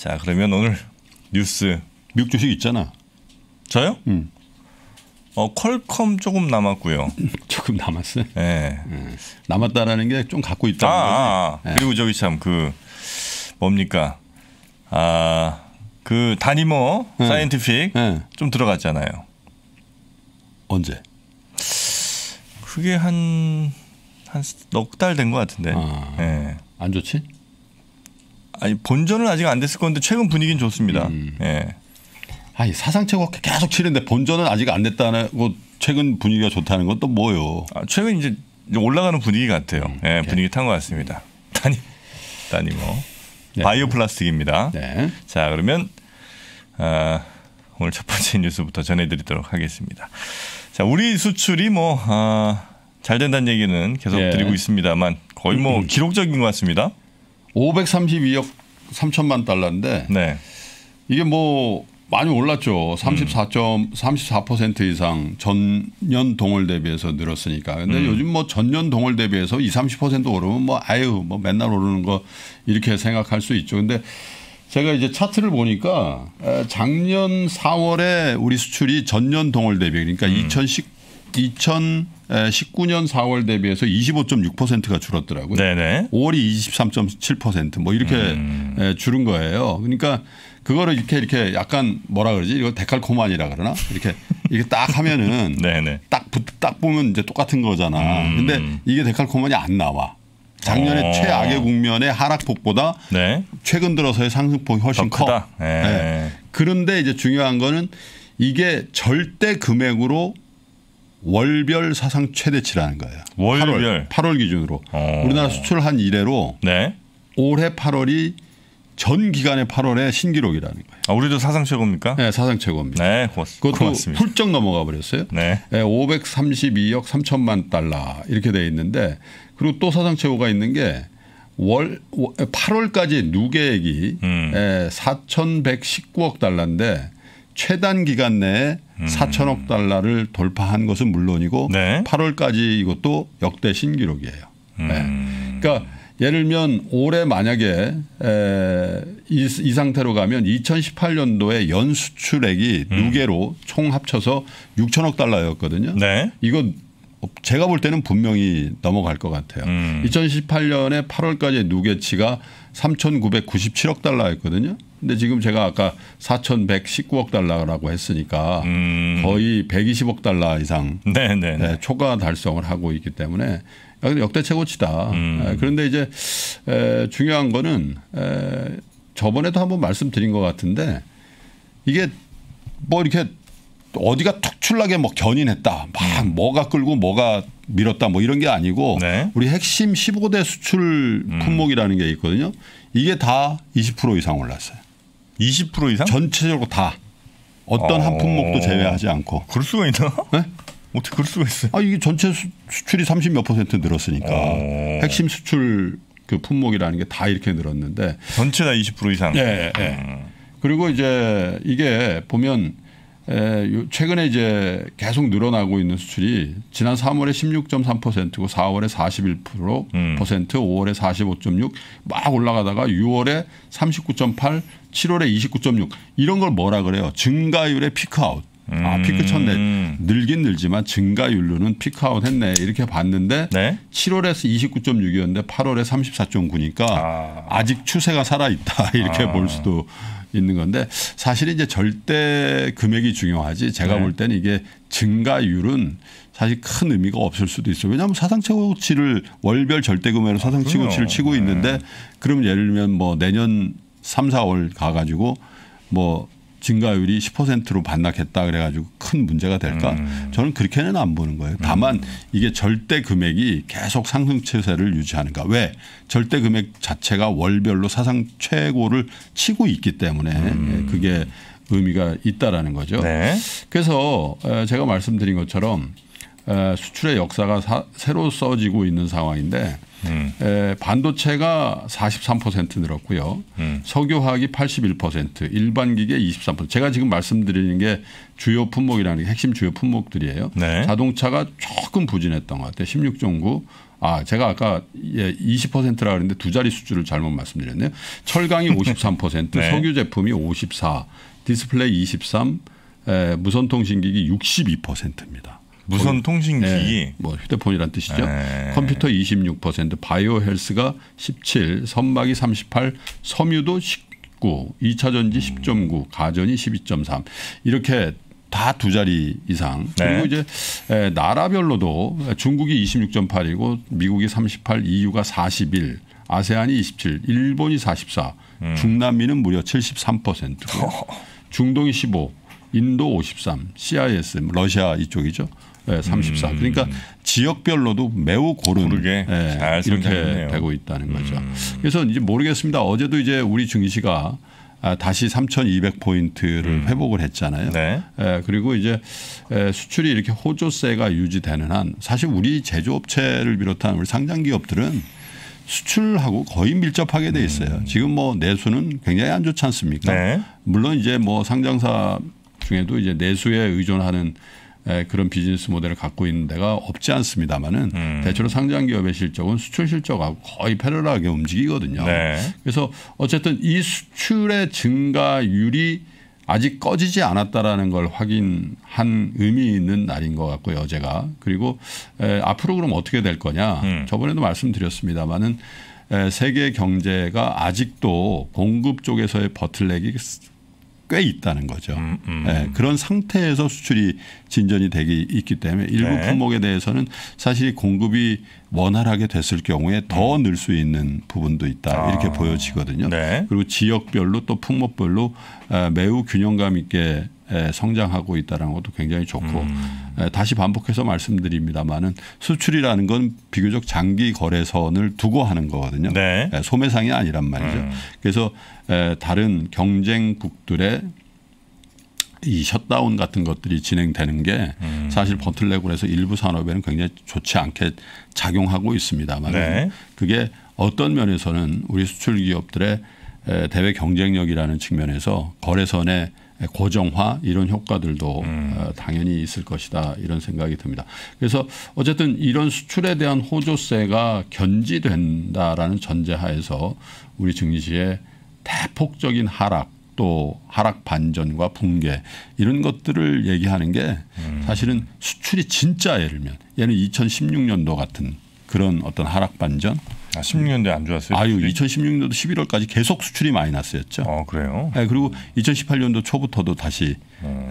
자 그러면 오늘 뉴스 미국 주식 있잖아. 저요? 음. 어 퀄컴 조금 남았고요. 조금 남았어요. 예. 음. 남았다라는 게 좀 갖고 거지. 아, 아. 예. 그리고 저기 참 그 뭡니까 아그 다니모 네. 사이언티픽 예. 좀 들어갔잖아요. 언제? 그게 한 한 넉 달 된 것 같은데. 아. 예. 안 좋지? 아니 본전은 아직 안 됐을 건데 최근 분위기는 좋습니다. 음. 예. 아니 사상 최고 계속 치는데 본전은 아직 안 됐다고 최근 분위기가 좋다는 건 또 뭐요? 아, 최근 이제 올라가는 분위기 같아요. 음, 예, 분위기 탄 것 같습니다. 다니 다니모 네. 바이오 플라스틱입니다. 네. 자 그러면 아, 오늘 첫 번째 뉴스부터 전해드리도록 하겠습니다. 자 우리 수출이 뭐 아, 잘 된다는 얘기는 계속 예. 드리고 있습니다만 거의 뭐 기록적인 것 같습니다. 532억 3천만 달러인데 네. 이게 뭐 많이 올랐죠. 34점 34% 이상 전년 동월 대비해서 늘었으니까. 근데 요즘 뭐 전년 동월 대비해서 2, 30% 오르면 뭐 아유 뭐 맨날 오르는 거 이렇게 생각할 수 있죠. 근데 제가 이제 차트를 보니까 에, 작년 4월에 우리 수출이 전년 동월 대비 그러니까 2010 2019 년 4월 대비해서 25.6%가 줄었더라고요. 네네. 5월이 23.7%뭐 이렇게 음. 에, 줄은 거예요. 그러니까 그거를 이렇게 이렇게 약간 뭐라 그러지? 이거 데칼코만이라 그러나? 이렇게 이렇게 딱 하면은 네네. 딱, 보면 이제 똑같은 거잖아. 근데 이게 데칼코만이 안 나와. 작년에 음. 어. 최악의 국면의 하락폭보다 네. 최근 들어서의 상승폭이 더 훨씬 커. 예. 네. 그런데 이제 중요한 거는 이게 절대 금액으로 월별 사상 최대치라는 거예요. 월별. 8월, 8월 기준으로. 어. 우리나라 수출 한 이래로 네. 올해 8월이 전 기간의 8월의 신기록이라는 거예요. 아, 우리도 사상 최고입니까? 네, 사상 최고입니다. 네. 고맙, 그것도 고맙습니다. 훌쩍 넘어가 버렸어요. 네. 네, 532억 3천만 달러 이렇게 돼 있는데 그리고 또 사상 최고가 있는 게 월 8월까지 누계액이 음. 에, 4,119억 달러인데 최단 기간 내에 4천억 달러를 돌파한 것은 물론이고 음. 네. 8월까지 이것도 역대 신기록이에요. 음. 네. 그러니까 예를 들면 올해 만약에 에, 이, 이 상태로 가면 2018년도에 연 수출액이 누계로 총 합쳐서 6천억 달러였거든요. 음. 네. 이거 제가 볼 때는 분명히 넘어갈 것 같아요. 음. 2018년에 8월까지 누계치가 3,997억 달러였거든요. 근데 지금 제가 아까 4,119억 달러라고 했으니까 음. 거의 120억 달러 이상 네네. 네. 네, 초과 달성을 하고 있기 때문에 역대 최고치다. 음. 에, 그런데 이제 에, 중요한 거는 에, 저번에도 한번 말씀드린 것 같은데 이게 뭐 이렇게 어디가 특출나게 뭐 견인했다. 막 뭐가 끌고 뭐가 밀었다 뭐 이런 게 아니고 네. 우리 핵심 15대 수출 품목이라는 게 있거든요. 이게 다 20% 이상 올랐어요. 20% 이상? 전체적으로 다 어떤 한 어. 품목도 제외하지 않고. 그럴 수가 있나? 네? 어떻게 그럴 수가 있어요? 아 이게 전체 수, 수출이 30 몇 퍼센트 늘었으니까 어. 핵심 수출 그 품목이라는 게 다 이렇게 늘었는데 전체 다 20% 이상. 예, 예. 그리고 이제 이게 보면 최근에 이제 계속 늘어나고 있는 수출이 지난 3월에 16.3%고 4월에 41%, 음. 퍼센트, 5월에 45.6, 막 올라가다가 6월에 39.8, 7월에 29.6 이런 걸 뭐라 그래요? 증가율의 peak out. 아, 음. 피크 쳤네. 늘긴 늘지만 증가율로는 peak out 했네. 이렇게 봤는데 네. 7월에서 29.6이었는데 8월에 34.9니까 아. 아. 직 추세가 살아 있다 이렇게 아. 볼 수도 있는 건데 사실 이제 절대 금액이 중요하지 제가 네. 볼 때는 이게 증가율은 사실 큰 의미가 없을 수도 있어요. 왜냐하면 사상 최고치를 월별 절대 금액으로 사상 그럼요. 최고치를 치고 있는데 그러면 예를 들면 뭐 내년 3, 4월 가가지고 뭐 증가율이 10%로 반납했다 그래가지고 큰 문제가 될까? 저는 그렇게는 안 보는 거예요. 다만 이게 절대 금액이 계속 상승 추세를 유지하는가? 왜? 절대 금액 자체가 월별로 사상 최고를 치고 있기 때문에 예, 그게 의미가 있다라는 거죠. 네. 그래서 에, 제가 말씀드린 것처럼 에, 수출의 역사가 사- 새로 써지고 있는 상황인데 음. 에, 반도체가 43% 늘었고요. 음. 석유화학이 81%, 일반 기계 23%. 제가 지금 말씀드리는 게 주요 품목이라는 게 핵심 주요 품목들이에요. 네. 자동차가 조금 부진했던 것 같아요. 16.9, 아 제가 아까 예 20%라 그랬는데 두 자리 수준을 잘못 말씀드렸네요. 철강이 53%, 네. 석유 제품이 54, 디스플레이 23, 에, 무선 통신기기 62%입니다. 무선 통신기기 네, 뭐 휴대폰이란 뜻이죠. 네. 컴퓨터 26%, 바이오 헬스가 17, 선박이 38, 섬유도 19, 2차 전지 10.9, 가전이 12.3 이렇게 다 두 자리 이상. 그리고 네. 이제 에, 나라별로도 중국이 26.8이고 미국이 38, EU가 41, 아세안이 27, 일본이 44, 음. 중남미는 무려 73%고요. 중동이 15, 인도 53, CIS 러시아 이쪽이죠. 예, 34. 그러니까 지역별로도 매우 고른 음. 고르게 예, 잘 이렇게 성장했네요. 음. 되고 있다는 거죠. 그래서 이제 모르겠습니다. 어제도 이제 우리 증시가 아, 다시 3,200포인트를 회복을 했잖아요. 음. 네. 예, 그리고 이제 에, 수출이 이렇게 호조세가 유지되는 한 사실 우리 제조업체를 비롯한 우리 상장 기업들은 수출하고 거의 밀접하게 돼 있어요. 지금 뭐 내수는 굉장히 안 좋지 않습니까? 음. 네. 물론 이제 뭐 상장사 중에도 이제 내수에 의존하는 에, 그런 비즈니스 모델을 갖고 있는 데가 없지 않습니다만은 음. 대체로 상장 기업의 실적은 수출 실적하고 거의 패러하게 움직이거든요. 네. 그래서 어쨌든 이 수출의 증가율이 아직 꺼지지 않았다라는 걸 확인한 의미 있는 날인 것 같고요 어제가 그리고 에, 앞으로 그럼 어떻게 될 거냐 음. 저번에도 말씀드렸습니다마는 에, 세계 경제가 아직도 공급 쪽에서의 버틀렉이 꽤 있다는 거죠. 음, 음. 예, 그런 상태에서 수출이 진전이 되기 있기 때문에 일부 네. 품목에 대해서는 사실 공급이 원활하게 됐을 경우에 더 늘 수 있는 부분도 있다 이렇게 아. 보여지거든요. 네. 그리고 지역별로 또 품목별로 에, 매우 균형감 있게 에, 성장하고 있다는 것도 굉장히 좋고 음. 에, 다시 반복해서 말씀드립니다만은 수출이라는 건 비교적 장기 거래선을 두고 하는 거거든요. 네. 에, 소매상이 아니란 말이죠. 음. 그래서 에, 다른 경쟁국들의 이 셧다운 같은 것들이 진행되는 게 음. 사실 버틀렉으로 해서 일부 산업에는 굉장히 좋지 않게 작용하고 있습니다만 네. 그게 어떤 면에서는 우리 수출 기업들의 에, 대외 경쟁력이라는 측면에서 거래선의 고정화 이런 효과들도 음. 어, 당연히 있을 것이다 이런 생각이 듭니다. 그래서 어쨌든 이런 수출에 대한 호조세가 견지된다라는 전제하에서 우리 증시의 대폭적인 하락 또 하락 반전과 붕괴 이런 것들을 얘기하는 게 음. 사실은 수출이 진짜 예를 들면 얘는 2016년도 같은 그런 어떤 하락 반전 아, 16년도에 안 좋았어요. 아유 수출이? 2016년도 11월까지 계속 수출이 마이너스였죠. 어 그래요. 예, 그리고 2018년도 초부터도 다시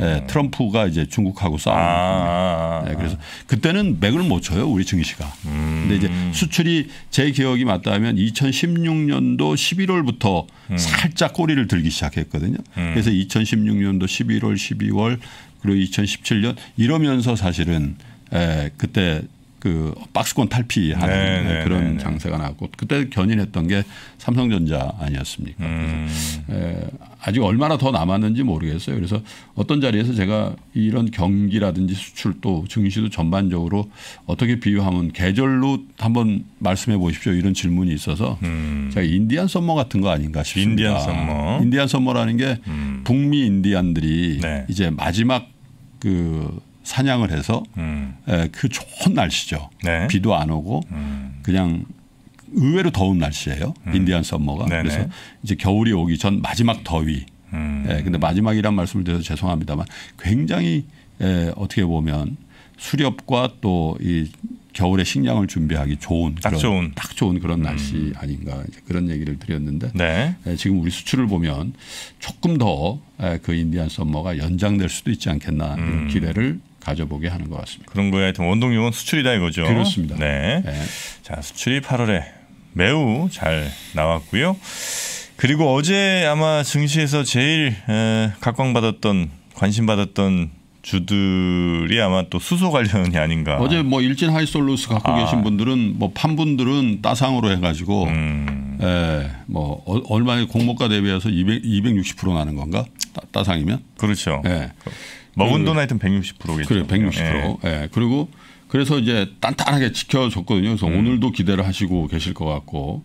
예, 트럼프가 이제 중국하고 싸우는 음. 아, 네, 그래서 그때는 맥을 못 쳐요 우리 증시가. 음. 근데 이제 수출이 제 기억이 맞다면 2016년도 11월부터 음. 살짝 꼬리를 들기 시작했거든요. 그래서 2016년도 11월, 12월 그리고 2017년 이러면서 사실은 에, 그때 그 박스권 탈피하는 네, 네, 그런 네, 네. 장세가 나왔고 그때 견인했던 게 삼성전자 아니었습니까? 음. 그래서 에, 아직 얼마나 더 남았는지 모르겠어요. 그래서 어떤 자리에서 제가 이런 경기라든지 수출 또 증시도 전반적으로 어떻게 비유하면 계절로 한번 말씀해 보십시오. 이런 질문이 있어서 음. 제가 Indian summer 같은 거 아닌가 싶습니다. Indian summer. Indian summer라는 게 북미 인디안들이 네. 이제 마지막 그 사냥을 해서 음. 에, 그 좋은 날씨죠. 네. 비도 안 오고 음. 그냥 의외로 더운 날씨예요. 인디안 썸머가. 네네. 그래서 이제 겨울이 오기 전 마지막 더위. 음. 예, 근데 마지막이란 말씀을 드려서 죄송합니다만 굉장히 예, 어떻게 보면 수렵과 또 이 겨울에 식량을 준비하기 좋은 딱 그런, 좋은. 음. 딱 좋은 그런 날씨 아닌가 이제 그런 얘기를 드렸는데 네. 예, 지금 우리 수출을 보면 조금 더 그 Indian summer가 연장될 수도 있지 않겠나 음. 이런 기대를 가져보게 하는 것 같습니다. 그런 거에 하여튼 원동력은 수출이다 이거죠. 그렇습니다. 네. 예. 자, 수출이 8월에 매우 잘 나왔고요. 그리고 어제 아마 증시에서 제일 에, 각광받았던 관심받았던 주들이 아마 또 수소 관련이 아닌가. 어제 뭐 일진 하이솔루스 갖고 아. 계신 분들은 뭐 판 분들은 따상으로 해가지고 음, 예, 뭐 어- 얼마의 공모가 대비해서 200, 260% 나는 건가? 따, 따상이면? 그렇죠. 예. 먹은 돈 하여튼 160%겠죠. 그래 160%. 예. 그리고 그래서 이제 단단하게 지켜줬거든요. 그래서 음. 오늘도 기대를 하시고 계실 것 같고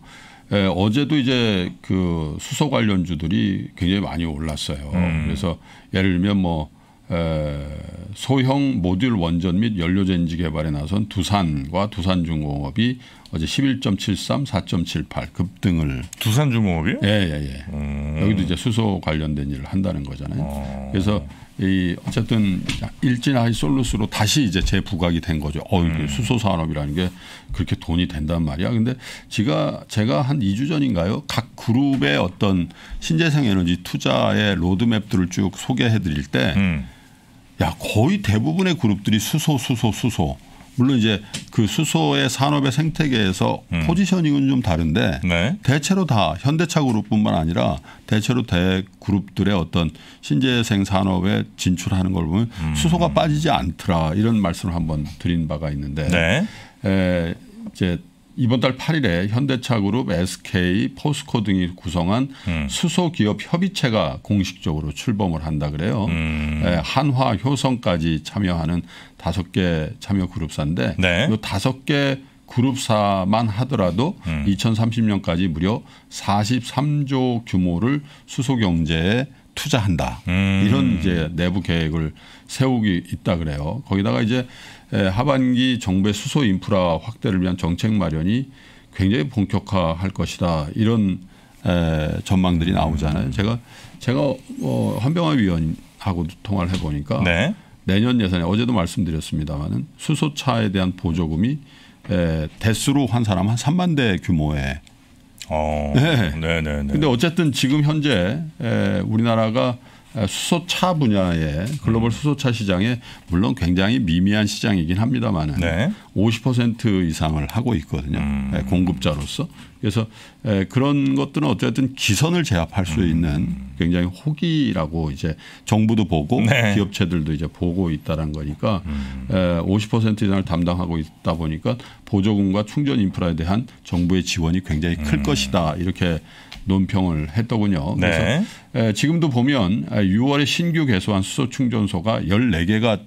예, 어제도 이제 그 수소 관련주들이 굉장히 많이 올랐어요. 음. 그래서 예를 들면 뭐 에, 소형 모듈 원전 및 연료전지 개발에 나선 두산과 두산중공업이 어제 11.73, 4.78 급등을 두산중공업이요? 예, 예, 예. 음. 여기도 이제 수소 관련된 일을 한다는 거잖아요. 어. 그래서 이 어쨌든 일진 하이솔루스로 다시 이제 재부각이 된 거죠. 어, 음. 수소 산업이라는 게 그렇게 돈이 된단 말이야. 근데 제가 제가 한 2주 전인가요? 각 그룹의 어떤 신재생 에너지 투자의 로드맵들을 쭉 소개해 드릴 때 음. 야 거의 대부분의 그룹들이 수소 수소 수소 물론 이제 그 수소의 산업의 생태계에서 포지셔닝은 좀 다른데 네. 대체로 다 현대차 그룹뿐만 아니라 대체로 대 그룹들의 어떤 신재생 산업에 진출하는 걸 보면 수소가 빠지지 않더라 이런 말씀을 한번 드린 바가 있는데 네. 에, 이제 이번 달 8일에 현대차 그룹, SK, 포스코 등이 구성한 음. 수소 기업 협의체가 공식적으로 출범을 한다 그래요. 음. 에, 한화, 효성까지 참여하는 다섯 개 참여 그룹사인데 네. 이 다섯 개 그룹사만 하더라도 음. 2030년까지 무려 43조 규모를 수소 경제에 투자한다. 음. 이런 이제 내부 계획을 세우기 있다 그래요. 거기다가 이제 에, 하반기 정부의 수소 인프라 확대를 위한 정책 마련이 굉장히 본격화할 것이다. 이런 에, 전망들이 나오잖아요. 제가 제가 어, 한병화 위원하고 통화를 해보니까 네. 내년 예산에 어제도 말씀드렸습니다마는 수소차에 대한 보조금이 에, 대수로 한 사람 한 3만 대 규모의 어. 네. 네, 네, 네. 근데 어쨌든 지금 현재 에, 우리나라가 에, 수소차 분야에 글로벌 수소차 시장에 물론 굉장히 미미한 시장이긴 합니다만은 네. 50% 이상을 하고 있거든요. 음. 에, 공급자로서. 그래서 에, 그런 것들은 어쨌든 기선을 제압할 수 있는 굉장히 호기라고 이제 정부도 보고 네. 기업체들도 이제 보고 있다는 거니까 음. 에, 50% 이상을 담당하고 있다 보니까 보조금과 충전 인프라에 대한 정부의 지원이 굉장히 클 것이다 이렇게 논평을 했더군요. 그래서 네. 에, 지금도 보면 6월에 신규 개소한 수소 충전소가 14개가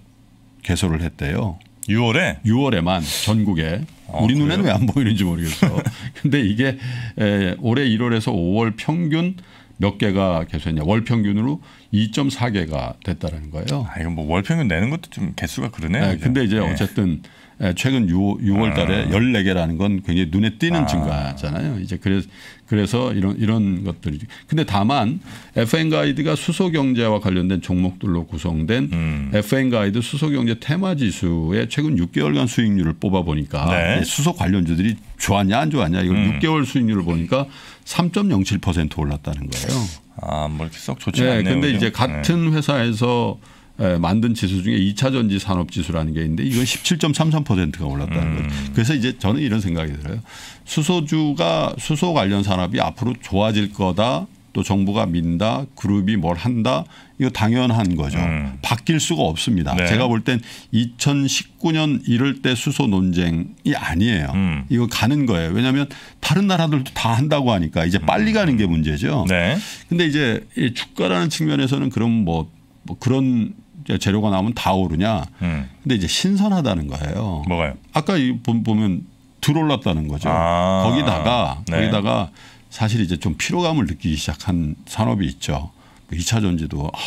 개소를 했대요. 6월에 6월에만 전국에 아, 우리 눈에는? 왜 안 보이는지 모르겠어. 근데 이게 에, 올해 1월에서 5월 평균 몇 개가 개소했냐? 월 평균으로 2.4개가 됐다는 거예요. 아 이거 뭐 월 평균 내는 것도 좀 개수가 그러네요. 네? 근데 이제 네. 어쨌든 에, 최근 6, 6월 달에 아. 14개라는 건 굉장히 눈에 띄는 아. 증가잖아요. 이제 그래서 그래서 이런 이런 것들이 근데 다만 FN 가이드가 수소 경제와 관련된 종목들로 구성된 음. FN 가이드 수소 경제 테마 지수의 최근 6개월간 수익률을 뽑아 보니까 네. 수소 관련주들이 좋았냐 안 좋았냐 이걸 음. 6개월 수익률을 보니까 3.07% 올랐다는 거예요. 아, 뭐 이렇게 썩 좋지 네, 않네요. 근데? 이제 같은 회사에서 에, 만든 지수 중에 2차 전지 산업 지수라는 게 있는데 이건 17.33%가 올랐다는 음. 거죠. 그래서 이제 저는 이런 생각이 들어요. 수소주가 수소 관련 산업이 앞으로 좋아질 거다. 또 정부가 민다, 그룹이 뭘 한다, 이거 당연한 거죠. 음. 바뀔 수가 없습니다. 네. 제가 볼 땐 2019년 이럴 때 수소 논쟁이 아니에요. 음. 이거 가는 거예요. 왜냐하면 다른 나라들도 다 한다고 하니까 이제 빨리 가는 게 문제죠. 네. 근데 이제 이 주가라는 측면에서는 그럼 뭐, 뭐 그런 재료가 나오면 다 오르냐. 음. 근데 이제 신선하다는 거예요. 뭐가요? 아까 보- 보면 들올랐다는 거죠. 아. 거기다가 네. 거기다가 사실 이제 좀 피로감을 느끼기 시작한 산업이 있죠. 그 2차 전지도 아,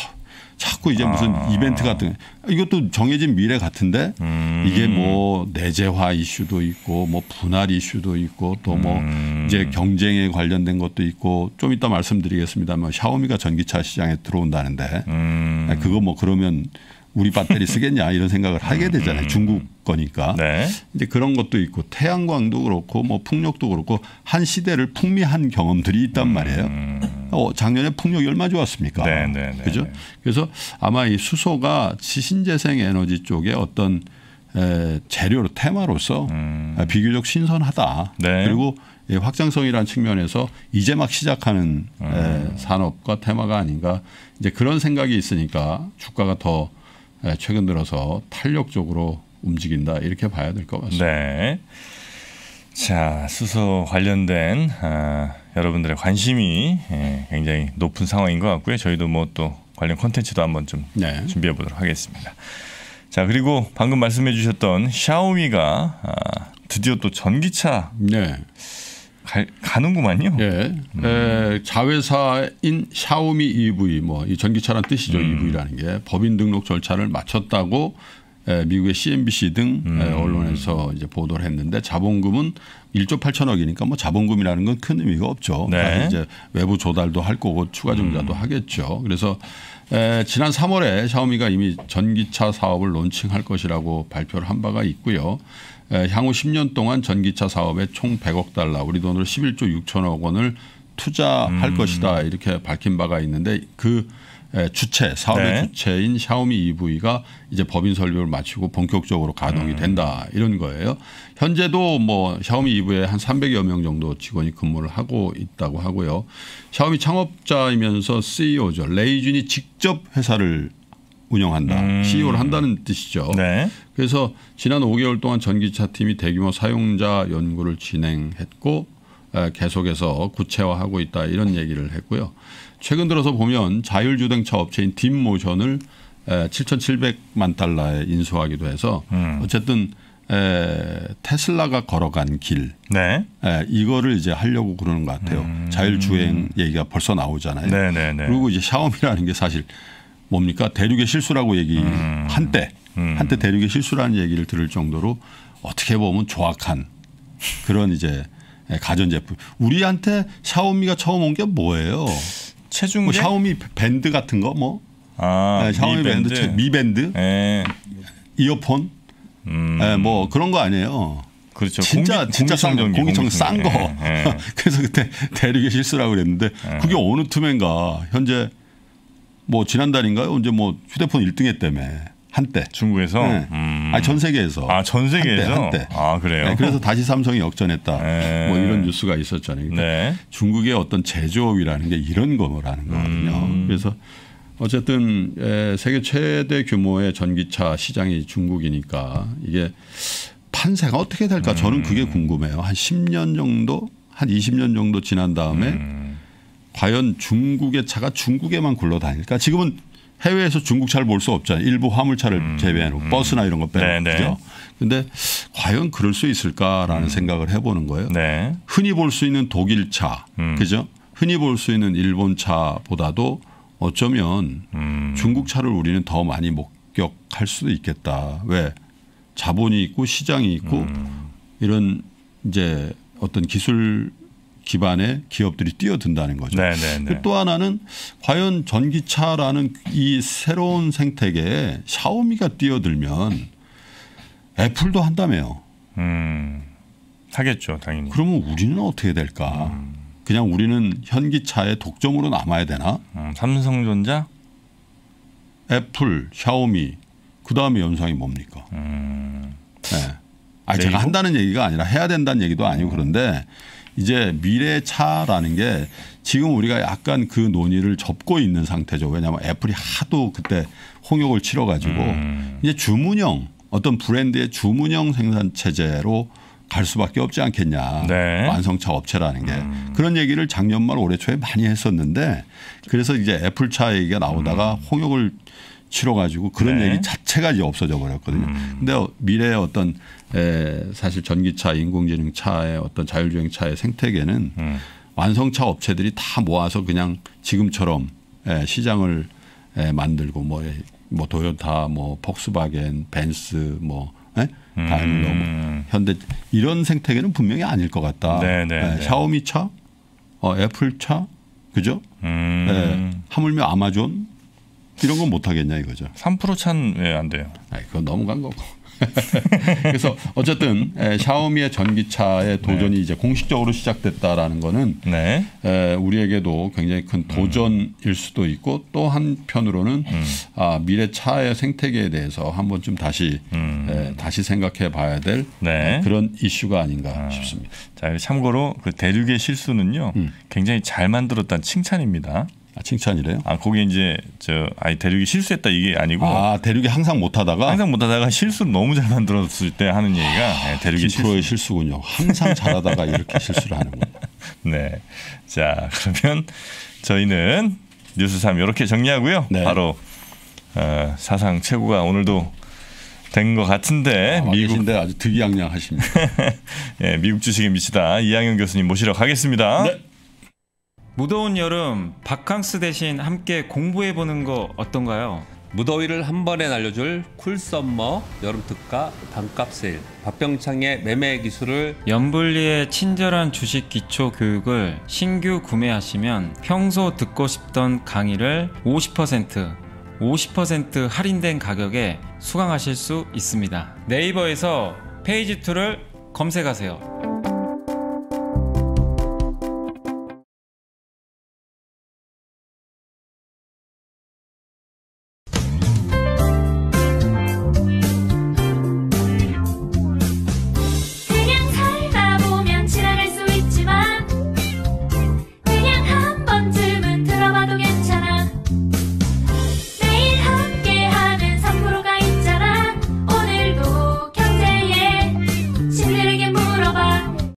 자꾸 이제 무슨 아. 이벤트 같은 거. 이것도 정해진 미래 같은데 음. 이게 뭐 내재화 이슈도 있고 뭐 분할 이슈도 있고 또뭐 음. 이제 경쟁에 관련된 것도 있고 좀 이따 말씀드리겠습니다만 샤오미가 전기차 시장에 들어온다는데 음. 아, 그거 뭐 그러면 우리 배터리 쓰겠냐 이런 생각을 하게 되잖아요. 중국 거니까. 음. 네. 이제 그런 것도 있고 태양광도 그렇고 뭐 풍력도 그렇고 한 시대를 풍미한 경험들이 있단 말이에요. 어, 작년에 풍력이 얼마 좋았습니까? 음. 네, 네, 네, 그죠? 네. 그래서 아마 이 수소가 신재생 에너지 쪽에 어떤 에, 재료로 테마로서 아, 비교적 신선하다. 음. 네. 그리고 이 확장성이라는 측면에서 이제 막 시작하는 음. 에, 산업과 테마가 아닌가 이제 그런 생각이 있으니까 주가가 더 에, 최근 들어서 탄력적으로 움직인다 이렇게 봐야 될 것 같습니다. 네. 자, 수소 관련된 아, 여러분들의 관심이 예, 굉장히 높은 상황인 것 같고요. 저희도 뭐 또 관련 콘텐츠도 한번 좀 네. 준비해 보도록 하겠습니다. 자, 그리고 방금 말씀해 주셨던 샤오미가 아, 드디어 또 전기차 네. 가, 가는구만요. 예. 음. 에, 자회사인 샤오미 EV 뭐 이 전기차란 뜻이죠. 음. EV라는 게 법인 등록 절차를 마쳤다고 에, 미국의 CNBC 등 음. 에, 언론에서 이제 보도를 했는데 자본금은 1조 8천억이니까 뭐 자본금이라는 건 큰 의미가 없죠. 네. 이제 외부 조달도 할 거고 추가 증자도 음. 하겠죠. 그래서 에, 지난 3월에 샤오미가 이미 전기차 사업을 론칭할 것이라고 발표를 한 바가 있고요. 에, 향후 10년 동안 전기차 사업에 총 100억 달러, 우리 돈으로 11조 6천억 원을 투자할 음. 것이다 이렇게 밝힌 바가 있는데 그 주체 사업의 네. 주체인 샤오미 EV가 이제 법인 설립을 마치고 본격적으로 가동이 음. 된다 이런 거예요. 현재도 뭐 샤오미 EV에 한 300여 명 정도 직원이 근무를 하고 있다고 하고요. 샤오미 창업자이면서 CEO죠. 레이준이 직접 회사를 운영한다. 음. CEO를 한다는 뜻이죠. 네. 그래서 지난 5개월 동안 전기차 팀이 대규모 사용자 연구를 진행했고 계속해서 구체화하고 있다 이런 얘기를 했고요. 최근 들어서 보면 자율주행차 업체인 딥모션을 7,700만 달러에 인수하기도 해서 음. 어쨌든 에, 테슬라가 걸어간 길, 네. 에, 이거를 이제 하려고 그러는 것 같아요. 음. 자율주행 얘기가 벌써 나오잖아요. 네네네. 네, 네. 그리고 이제 샤오미라는 게 사실 뭡니까 대륙의 실수라고 얘기 음. 한때 음. 한때 대륙의 실수라는 얘기를 들을 정도로 어떻게 보면 조악한 그런 이제 가전제품. 우리한테 샤오미가 처음 온 게 뭐예요? 체중 뭐 샤오미 밴드 같은 거 뭐. 아, 네, 샤오미 미 밴드, 밴드 미 밴드, 네. 이어폰, 음. 네, 뭐 그런 거 아니에요. 그렇죠. 진짜 공기, 진짜 싼 거, 공기청 싼 거. 네, 그래서 그때 대륙의 실수라고 그랬는데 그게 어느 틈엔가 현재 뭐 지난달인가요? 언제 뭐 휴대폰 1등 했다며. 한때 중국에서 네. 음. 아전 세계에서 아전 세계에서 한때, 한때. 아 그래요 네, 그래서 다시 삼성이 역전했다 네. 뭐 이런 뉴스가 있었잖아요 그러니까 네. 중국의 어떤 제조업이라는 게 이런 거라는 거거든요 음. 그래서 어쨌든 세계 최대 규모의 전기차 시장이 중국이니까 이게 판세가 어떻게 될까 저는 그게 음. 궁금해요 한 10년 정도 한 20년 정도 지난 다음에 음. 과연 중국의 차가 중국에만 굴러다닐까 지금은 해외에서 중국 차를 볼 수 없잖아요. 일부 화물차를 음. 제외하고 음. 버스나 이런 거 빼고 네, 네. 그죠. 근데 과연 그럴 수 있을까라는 음. 생각을 해보는 거예요. 네. 흔히 볼 수 있는 독일 차, 음. 그죠? 흔히 볼 수 있는 일본 차보다도 어쩌면 음. 중국 차를 우리는 더 많이 목격할 수도 있겠다. 왜? 자본이 있고 시장이 있고 음. 이런 이제 어떤 기술 기반의 기업들이 뛰어든다는 거죠. 네네네. 네, 네. 또 하나는 과연 전기차라는 이 새로운 생태계에 샤오미가 뛰어들면 애플도 한다며요. 음, 하겠죠, 당연히. 그러면 우리는 어떻게 될까? 음. 그냥 우리는 현기차의 독점으로 남아야 되나? 음, 삼성전자, 애플, 샤오미, 그 다음에 연상이 뭡니까? 음. 네. 아, 제가 한다는 얘기가 아니라 해야 된다는 얘기도 아니고 그런데 이제 미래 차라는 게 지금 우리가 약간 그 논의를 접고 있는 상태죠. 왜냐하면 애플이 하도 그때 홍역을 치러가지고 음. 이제 주문형 어떤 브랜드의 주문형 생산 체제로 갈 수밖에 없지 않겠냐. 네. 완성차 업체라는 게 음. 그런 얘기를 작년 말 올해 초에 많이 했었는데 그래서 이제 애플차 얘기가 나오다가 음. 홍역을 치러가지고 그런 네. 얘기 자체가 이제 없어져 버렸거든요. 음. 근데 미래의 어떤 에 사실 전기차, 인공지능 차의 어떤 자율주행 차의 생태계는 음. 완성차 업체들이 다 모아서 그냥 지금처럼 에 시장을 에 만들고 뭐, 뭐 도요타, 뭐 폭스바겐, 벤스, 뭐 에? 음. 다임러, 뭐 현대 이런 생태계는 분명히 아닐 것 같다. 네, 네, 에, 네. 샤오미 차, 어, 애플 차, 그죠? 음. 에, 하물며 아마존 이런 건 못 하겠냐 이거죠. 3% 차는 왜안 돼요? 아, 그건 너무 간 거고. 그래서 어쨌든 에, 샤오미의 전기차의 도전이 네. 이제 공식적으로 시작됐다라는 거는 네. 에, 우리에게도 굉장히 큰 도전일 음. 수도 있고 또 한편으로는 음. 아, 미래 차의 생태계에 대해서 한 번쯤 다시 음. 에, 다시 생각해 봐야 될 네. 그런 이슈가 아닌가 아. 싶습니다. 자, 참고로 그 대륙의 실수는요 음. 굉장히 잘 만들었다는 칭찬입니다. 아, 칭찬이래요? 아, 거기 이제 저 아니 대륙이 실수했다 이게 아니고 아, 대륙이 항상 못 하다가 항상 못 하다가 실수를 너무 잘 만들었을 때 하는 얘기가 네, 대륙이 실수. 실수군요. 항상 잘하다가 이렇게 실수를 하는군요. 네. 자, 그러면 저희는 뉴스 3 이렇게 정리하고요. 네. 바로 어, 사상 최고가 오늘도 된 것 같은데 아, 미국 미국인데 아주 득의양양하십니다. 예, 미국 주식에 미치다 이항영 교수님 모시러 가겠습니다. 네. 무더운 여름 바캉스 대신 함께 공부해 보는 거 어떤가요? 무더위를 한 번에 날려줄 cool summer 여름 특가 반값 세일 박병창의 매매 기술을 염블리의 친절한 주식 기초 교육을 신규 구매하시면 평소 듣고 싶던 강의를 50% 50% 할인된 가격에 수강하실 수 있습니다. 네이버에서 페이지 2를 검색하세요.